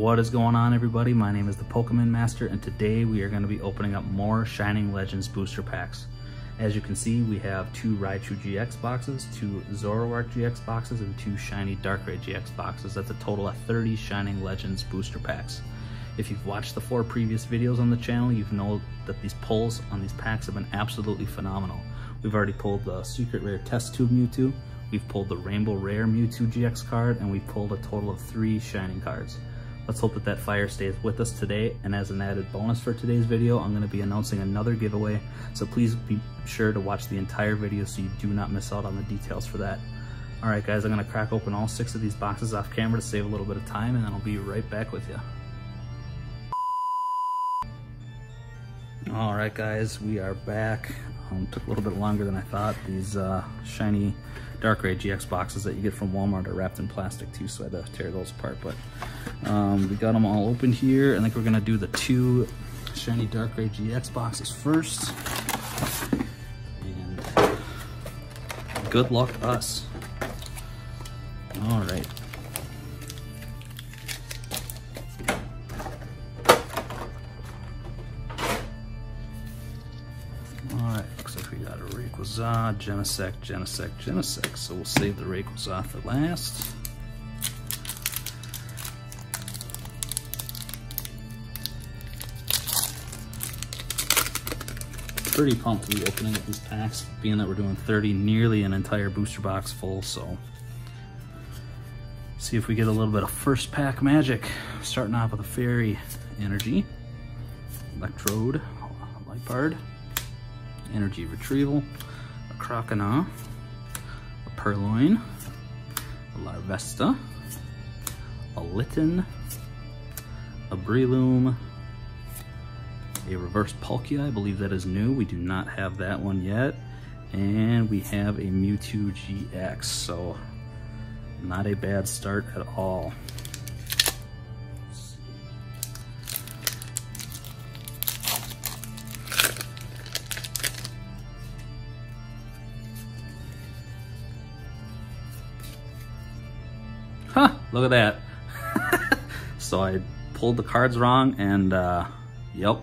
What is going on everybody? My name is the Pokemon Master and today we are going to be opening up more Shining Legends booster packs. As you can see we have two Raichu GX boxes, two Zoroark GX boxes, and two Shiny Darkrai GX boxes. That's a total of 30 Shining Legends booster packs. If you've watched the four previous videos on the channel, you've known that these pulls on these packs have been absolutely phenomenal. We've already pulled the Secret Rare Test Tube Mewtwo, we've pulled the Rainbow Rare Mewtwo GX card, and we've pulled a total of three Shining cards. Let's hope that that fire stays with us today, and as an added bonus for today's video, I'm going to be announcing another giveaway, so please be sure to watch the entire video so you do not miss out on the details for that. Alright guys, I'm going to crack open all six of these boxes off camera to save a little bit of time, and then I'll be right back with you. All right, guys, we are back. Um, took a little bit longer than I thought. These uh, shiny Darkrai GX boxes that you get from Walmart are wrapped in plastic too, so I had to tear those apart. But um, we got them all open here. I think we're gonna do the two shiny Darkrai GX boxes first. And good luck us. All right. A Rayquaza, Genesect, Genesect, Genesect. So we'll save the Rayquaza for last. Pretty pumped to be opening up these packs, being that we're doing 30, nearly an entire booster box full, so see if we get a little bit of first pack magic. Starting off with a Fairy Energy, Electrode, Liepard, Energy Retrieval, Croconaw, a Purrloin, a Larvesta, a Litten, a Breloom, a Reverse Palkia, I believe that is new. We do not have that one yet. And we have a Mewtwo GX, so not a bad start at all. Look at that. so I pulled the cards wrong and uh, yep,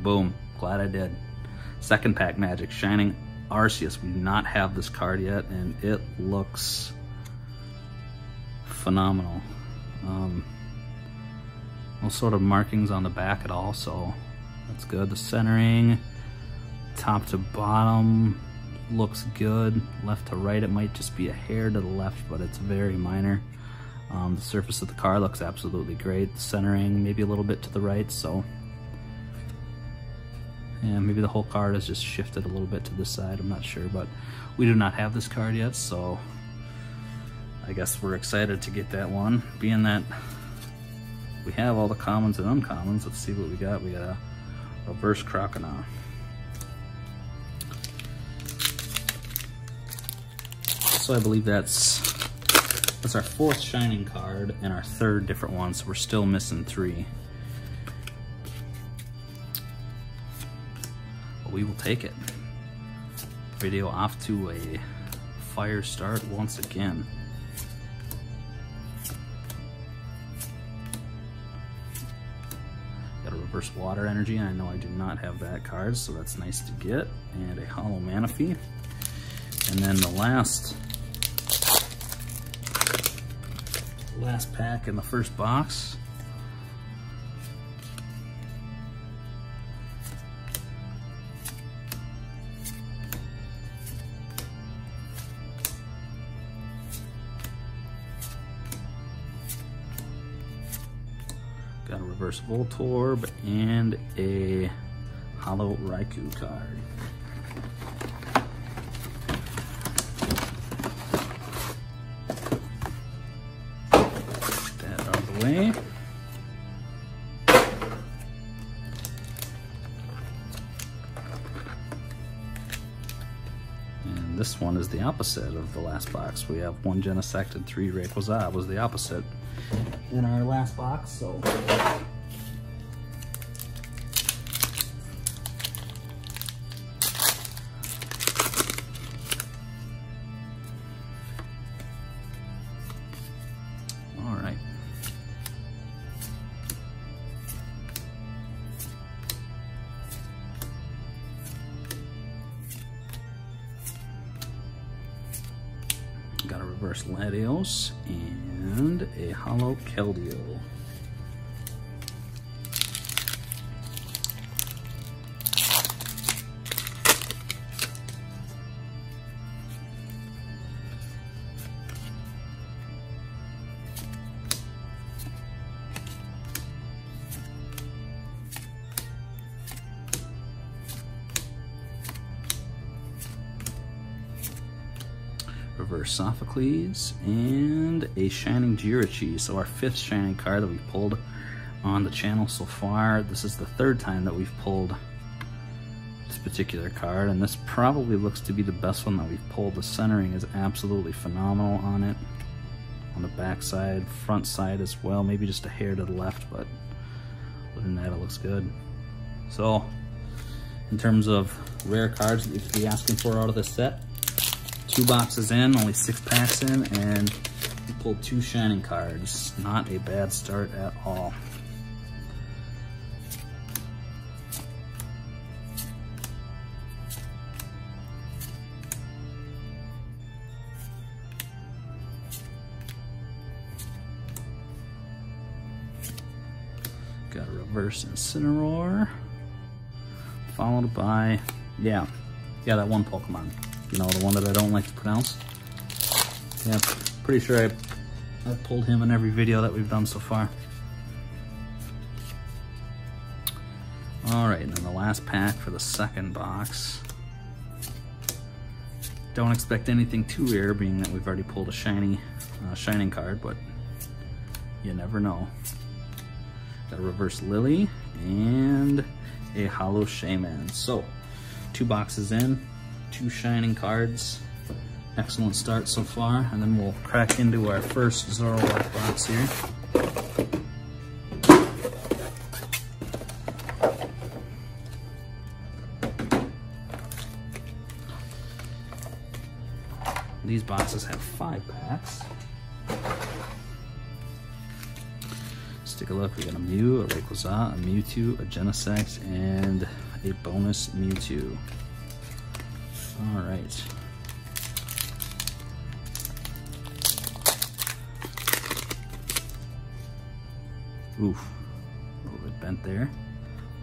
boom, glad I did. Second pack magic, Shining Arceus. We do not have this card yet and it looks phenomenal. Um, no sort of markings on the back at all, so that's good. The centering, top to bottom, looks good. Left to right, it might just be a hair to the left, but it's very minor. Um, the surface of the car looks absolutely great. The centering, maybe a little bit to the right, so. Yeah, maybe the whole card has just shifted a little bit to this side, I'm not sure, but we do not have this card yet, so I guess we're excited to get that one. Being that we have all the commons and uncommons, let's see what we got. We got a reverse Croconaw. So I believe that's that's our fourth shining card and our third different one, so we're still missing three. But we will take it. Video off to a fire start once again. Got a reverse water energy, I know I do not have that card, so that's nice to get. And a hollow Manaphy. And then the last last pack in the first box. Got a reverse Voltorb and a hollow Raikou card. Is the opposite of the last box. We have one Genesect and three Rayquaza was the opposite in our last box, so Latios, and a Hollow Keldeo. Reverse Sophocles, and a Shining Jirachi. So our fifth Shining card that we've pulled on the channel so far. This is the third time that we've pulled this particular card, and this probably looks to be the best one that we've pulled. The centering is absolutely phenomenal on it. On the back side, front side as well, maybe just a hair to the left, but other than that, it looks good. So, in terms of rare cards that you could be asking for out of this set, two boxes in, only six packs in, and we pulled two Shining cards. Not a bad start at all. Got a reverse Incineroar, followed by, yeah, yeah, that one Pokemon. You know, the one that I don't like to pronounce. Yeah, pretty sure I, I've pulled him in every video that we've done so far. All right, and then the last pack for the second box. Don't expect anything too rare, being that we've already pulled a shiny, uh, shining card, but you never know. Got a reverse Lily and a Hollow Shaymin. So, two boxes in, two shining cards. Excellent start so far, and then we'll crack into our first Zoroark box here. These boxes have five packs. Let's take a look. We got a Mew, a Rayquaza, a Mewtwo, a Genesect, and a bonus Mewtwo. All right. Oof, a little bit bent there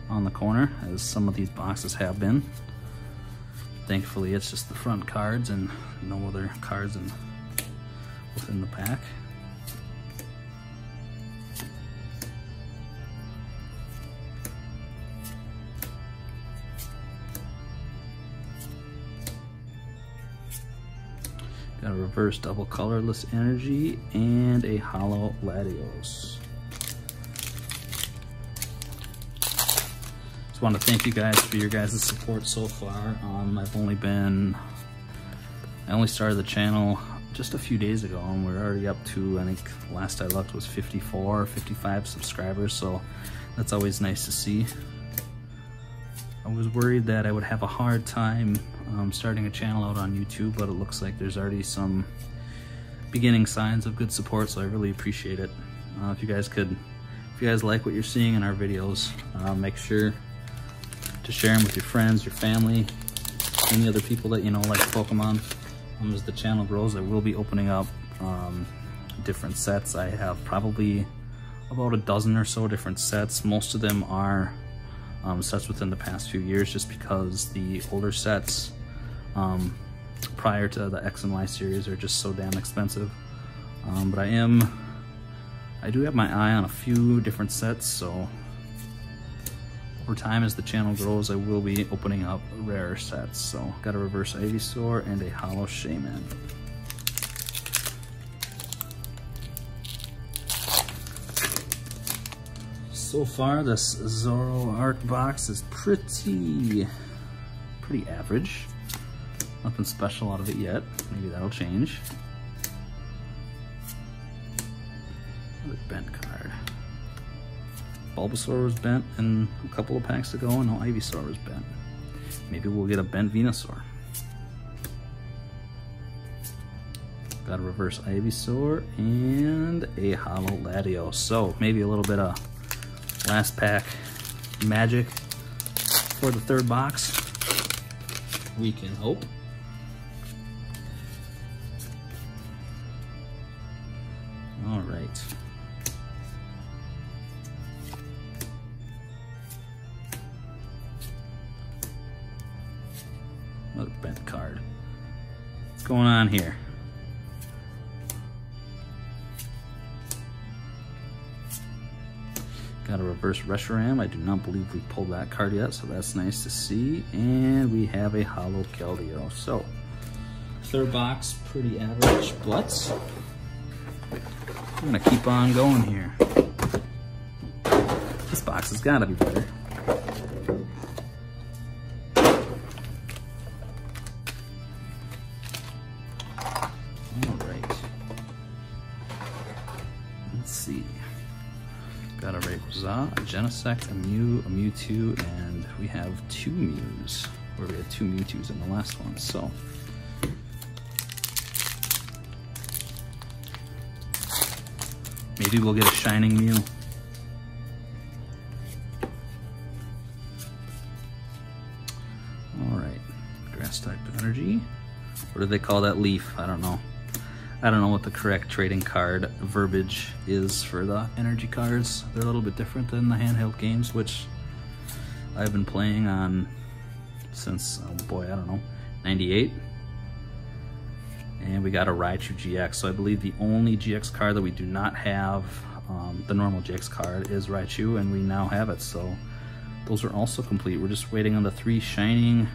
on the corner, as some of these boxes have been. Thankfully, it's just the front cards and no other cards in, within the pack. Got a reverse double colorless energy and a hollow Latios. Just want to thank you guys for your guys' support so far. Um, I've only been, I only started the channel just a few days ago and we're already up to, I think last I looked was 54 55 subscribers, so that's always nice to see. I was worried that I would have a hard time um, starting a channel out on YouTube, but it looks like there's already some beginning signs of good support, so I really appreciate it. Uh, if you guys could, if you guys like what you're seeing in our videos, uh, make sure to share them with your friends, your family, any other people that you know like Pokemon. Um, as the channel grows, I will be opening up um, different sets. I have probably about a dozen or so different sets. Most of them are um, sets within the past few years just because the older sets um, prior to the X and Y series are just so damn expensive. Um, but I am, I do have my eye on a few different sets, so over time as the channel grows, I will be opening up rarer sets. So got a reverse Ivysaur and a hollow Shaymin. So far, this Zoroark box is pretty, pretty average. Nothing special out of it yet. Maybe that'll change. Another bent card. Bulbasaur was bent in a couple of packs ago, and now Ivysaur was bent. Maybe we'll get a bent Venusaur. Got a reverse Ivysaur and a holo Latios. So maybe a little bit of Last pack, Magic for the third box. We can hope. All right. Another bent card. What's going on here? A reverse Reshiram. I do not believe we pulled that card yet, so that's nice to see. And we have a hollow Keldeo. So, third box, pretty average, but I'm gonna keep on going here. This box has gotta be better. A Mew, a Mewtwo, and we have two Mews, where we had two Mewtwo's in the last one, so. Maybe we'll get a Shining Mew. Alright, Grass type energy. What do they call that leaf? I don't know. I don't know what the correct trading card verbiage is for the energy cards. They're a little bit different than the handheld games, which I've been playing on since, oh boy, I don't know, 98. And we got a Raichu GX. So I believe the only GX card that we do not have, um, the normal GX card, is Raichu, and we now have it. So those are also complete. We're just waiting on the three shining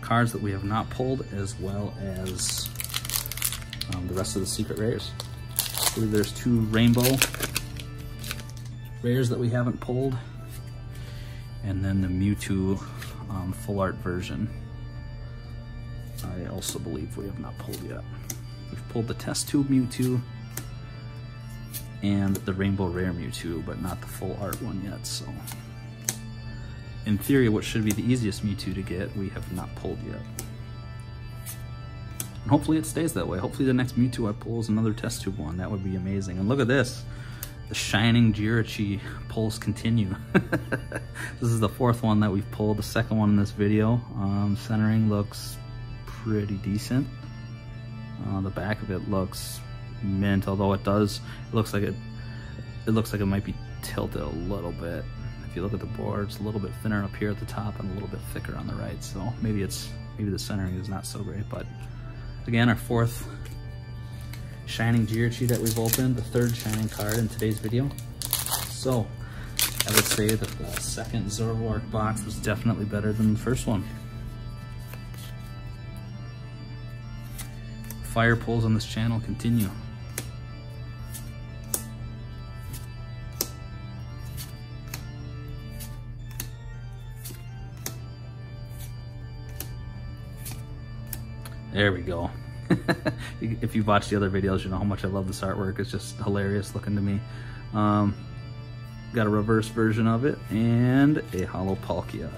cards that we have not pulled, as well as um, the rest of the secret rares. I believe there's two rainbow rares that we haven't pulled. And then the Mewtwo um, full art version. I also believe we have not pulled yet. We've pulled the test tube Mewtwo and the rainbow rare Mewtwo, but not the full art one yet, so. In theory, what should be the easiest Mewtwo to get, we have not pulled yet. And hopefully it stays that way. Hopefully the next Mewtwo I pull is another test tube one. That would be amazing. And look at this. The Shining Jirachi pulls continue. this is the fourth one that we've pulled. The second one in this video. Um, centering looks pretty decent. Uh, the back of it looks mint, although it does, it looks like it, it looks like it might be tilted a little bit. If you look at the board, it's a little bit thinner up here at the top and a little bit thicker on the right. So maybe it's, maybe the centering is not so great, but Again, our fourth Shining Jirachi that we've opened, the third Shining card in today's video. So, I would say that the second Zoroark box was definitely better than the first one. Fire pulls on this channel continue. There we go. if you've watched the other videos, you know how much I love this artwork. It's just hilarious looking to me. Um, got a reverse version of it and a Holo Palkia.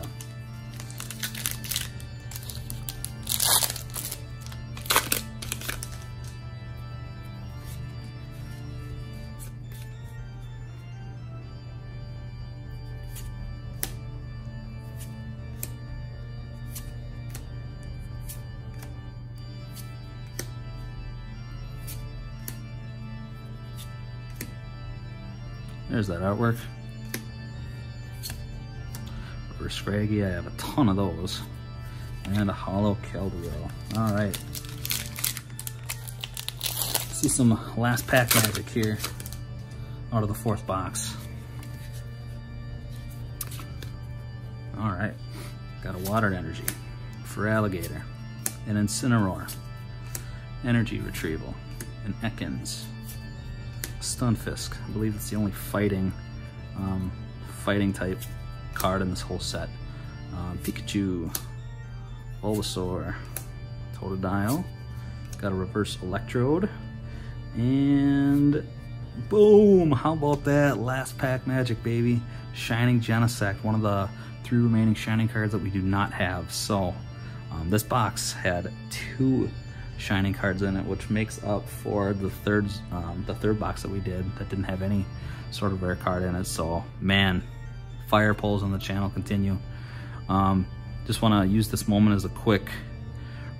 There's that artwork. For Scraggy, I have a ton of those. And a hollow Keldeo. Alright. See some last pack magic here out of the fourth box. Alright. Got a Watered Energy. Feraligatr, An Incineroar. Energy Retrieval. An Ekans. Stunfisk. I believe it's the only fighting um, fighting type card in this whole set. Um, Pikachu, Bulbasaur, Totodile, got a reverse Electrode, and boom! How about that? Last pack magic, baby. Shining Genesect, one of the three remaining Shining cards that we do not have. So, um, this box had two shining cards in it, which makes up for the third um, the third box that we did that didn't have any sort of rare card in it. So man, fire poles on the channel continue. Um, just want to use this moment as a quick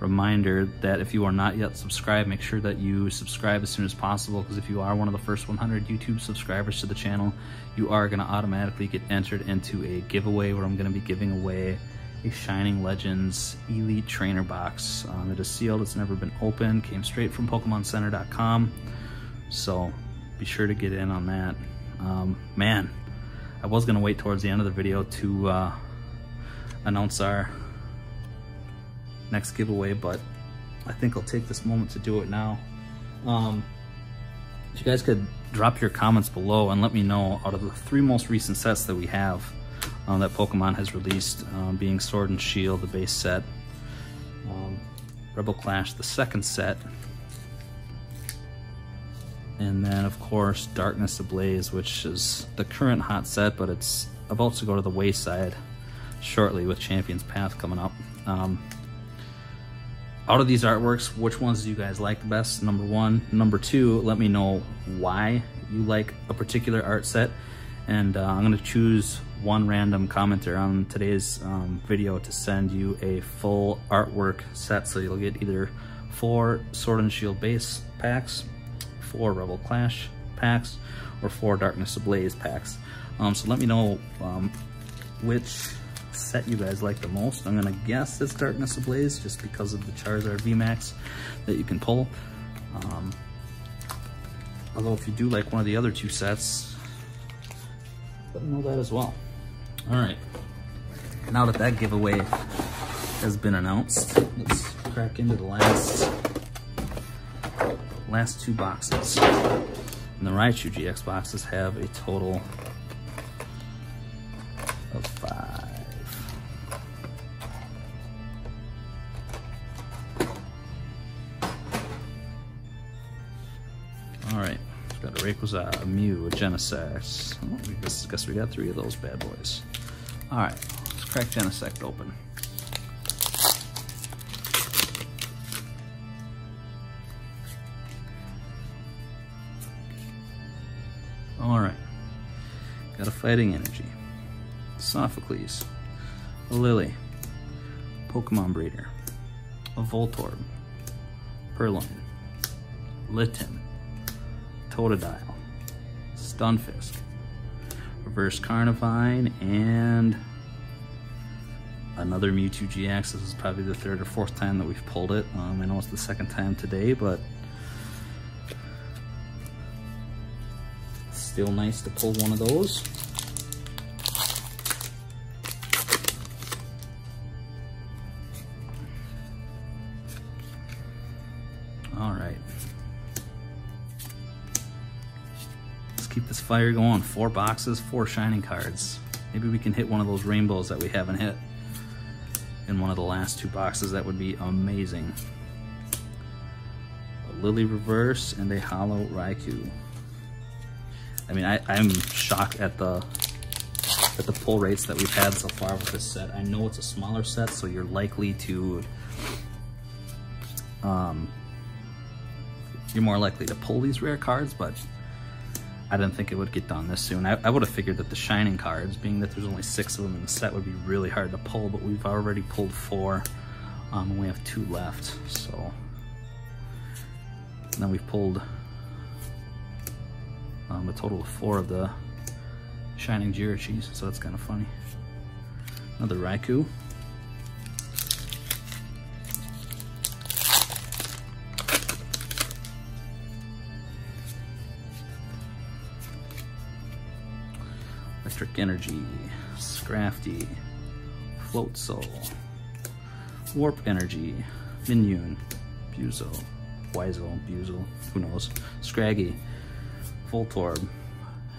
reminder that if you are not yet subscribed, make sure that you subscribe as soon as possible because if you are one of the first 100 YouTube subscribers to the channel, you are going to automatically get entered into a giveaway where I'm going to be giving away a Shining Legends Elite Trainer box. Um, it is sealed, it's never been opened, came straight from PokemonCenter.com. So be sure to get in on that. Um, man, I was gonna wait towards the end of the video to uh, announce our next giveaway, but I think I'll take this moment to do it now. Um, if you guys could drop your comments below and let me know out of the three most recent sets that we have um, that Pokemon has released, um, being Sword and Shield, the base set, um, Rebel Clash, the second set, and then of course Darkness Ablaze, which is the current hot set, but it's about to go to the wayside shortly with Champion's Path coming up. Um, out of these artworks, which ones do you guys like the best? Number one. Number two, let me know why you like a particular art set. And uh, I'm gonna choose one random commenter on today's um, video to send you a full artwork set. So you'll get either four Sword and Shield base packs, four Rebel Clash packs, or four Darkness Ablaze packs. Um, so let me know um, which set you guys like the most. I'm gonna guess it's Darkness Ablaze just because of the Charizard VMAX that you can pull. Um, although if you do like one of the other two sets, let me know that as well. All right, now that that giveaway has been announced, let's crack into the last last two boxes. And the Raichu GX boxes have a total of five. All right, we've got a Rayquaza, a Mew, a Genesect. Oh, I guess we got three of those bad boys. All right, let's crack Genesect open. All right, got a Fighting Energy, Sophocles, a Lily, Pokemon Breeder, a Voltorb, Purrloin, Litten, Totodile, Stunfisk, Reverse Carnivine, and another Mewtwo GX. This is probably the third or fourth time that we've pulled it. Um, I know it's the second time today, but still nice to pull one of those. Fire going. Four boxes, four shining cards. Maybe we can hit one of those rainbows that we haven't hit in one of the last two boxes. That would be amazing. A Lily Reverse and a Hollow Raikou. I mean, I, I'm shocked at the at the pull rates that we've had so far with this set. I know it's a smaller set, so you're likely to um, you're more likely to pull these rare cards, but I didn't think it would get done this soon. I, I would have figured that the Shining cards, being that there's only six of them in the set, would be really hard to pull, but we've already pulled four, um, and we have two left, so. And then we've pulled um, a total of four of the Shining Jirachi, so that's kind of funny. Another Raikou. Electric Energy, Scrafty, Floatzel, Warp Energy, Minion, Buzo, Wizel, Buzel, who knows, Scraggy, Voltorb,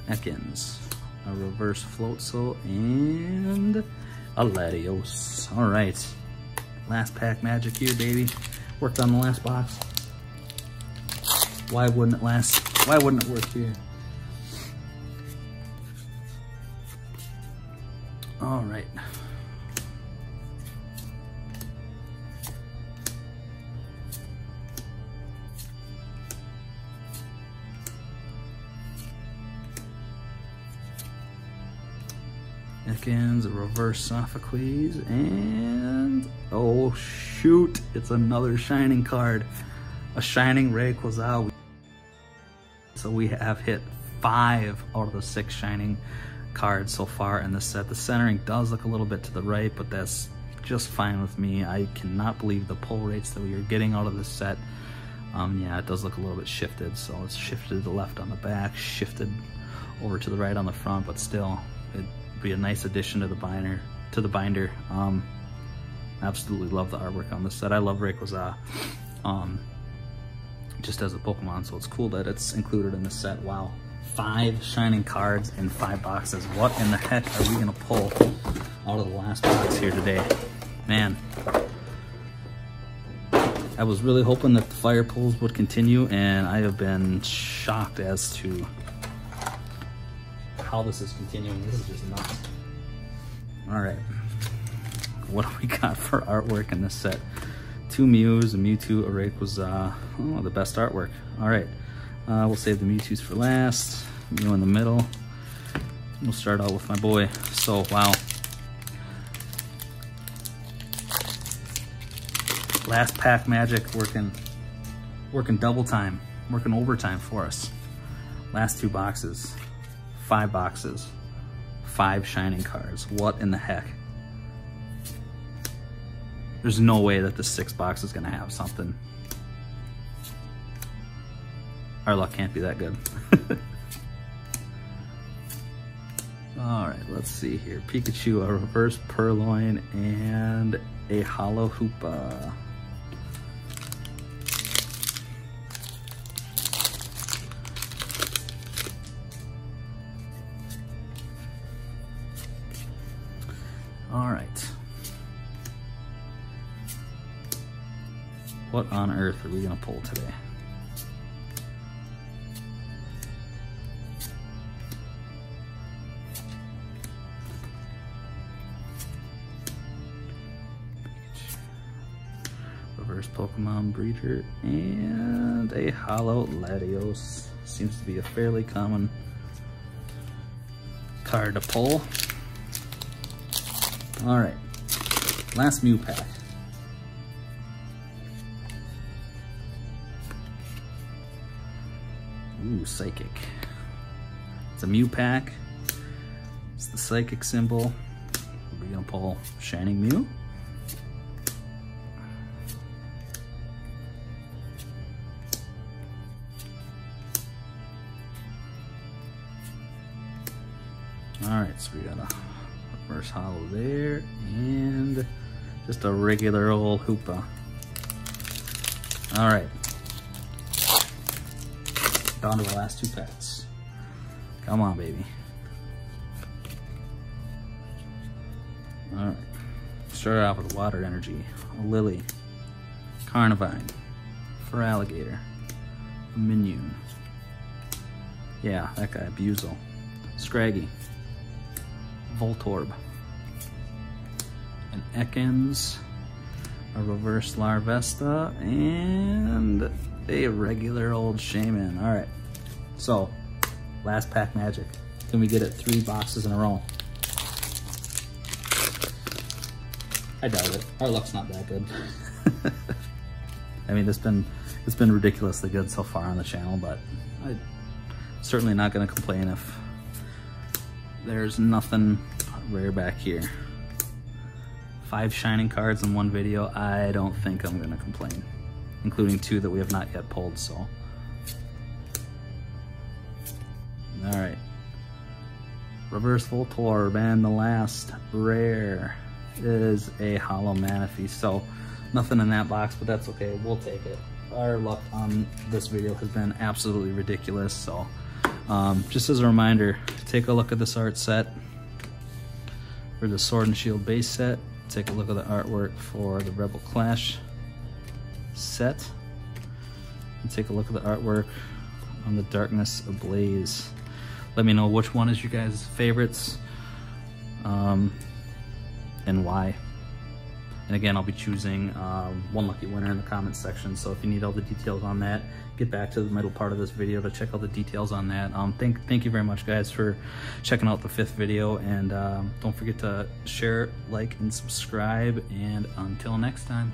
Ekans, a Reverse Floatzel, and a Latios. All right, last pack magic here, baby. Worked on the last box. Why wouldn't it last? Why wouldn't it work here? All right. Ekans, reverse Sophocles, and oh shoot, it's another shining card. A shining Rayquaza. So we have hit five out of the six shining cards so far in the set. The centering does look a little bit to the right, but that's just fine with me. I cannot believe the pull rates that we are getting out of this set. Um, yeah, it does look a little bit shifted, so it's shifted to the left on the back, shifted over to the right on the front, but still, it'd be a nice addition to the binder. To the binder. Um, absolutely love the artwork on this set. I love Rayquaza, um, just as a Pokemon, so it's cool that it's included in the set. Wow, five shining cards in five boxes. What in the heck are we gonna pull out of the last box here today? Man, I was really hoping that the fire pulls would continue and I have been shocked as to how this is continuing. This is just nuts. All right, what do we got for artwork in this set? Two Mews, a Mewtwo, a Rayquaza. Oh, the best artwork. All right, uh, we'll save the Mewtwo's for last. Mew in the middle. We'll start out with my boy. So, wow. Last pack magic working, working double time, working overtime for us. Last two boxes, five boxes, five shining cards. What in the heck? There's no way that the six box is gonna have something. Our luck can't be that good. All right, let's see here. Pikachu, a reverse Purrloin, and a hollow Hoopa. All right. What on earth are we gonna pull today? Pokemon Breeder and a Hollow Latios. Seems to be a fairly common card to pull. All right, last Mew pack. Ooh, Psychic. It's a Mew pack. It's the Psychic symbol. We're gonna pull Shining Mew. All right, so we got a reverse hollow there and just a regular old Hoopa. All right, down to the last two packs. Come on, baby. All right, start off with water energy, a Lily, Carnivine, Feraligatr, a Minion. Yeah, that guy, Buizel, Scraggy, Voltorb, an Ekans, a reverse Larvesta, and a regular old Shaymin. All right, so last pack magic. Can we get it three boxes in a row? I doubt it. Our luck's not that good. I mean, it's been it's been ridiculously good so far on the channel, but I'm certainly not going to complain if there's nothing rare back here. Five shining cards in one video. I don't think I'm to complain, including two that we have not yet pulled. So, all right. Reverse Voltorb, and the last rare is a Hollow Manaphy. So nothing in that box, but that's okay. We'll take it. Our luck on this video has been absolutely ridiculous. So um, just as a reminder, take a look at this art set for the Sword and Shield base set. Take a look at the artwork for the Rebel Clash set. And take a look at the artwork on the Darkness Ablaze. Let me know which one is your guys' favorites um, and why. And again, I'll be choosing um, one lucky winner in the comments section. So if you need all the details on that, get back to the middle part of this video to check all the details on that. Um, thank, thank you very much, guys, for checking out the fifth video. And um, don't forget to share, like, and subscribe. And until next time.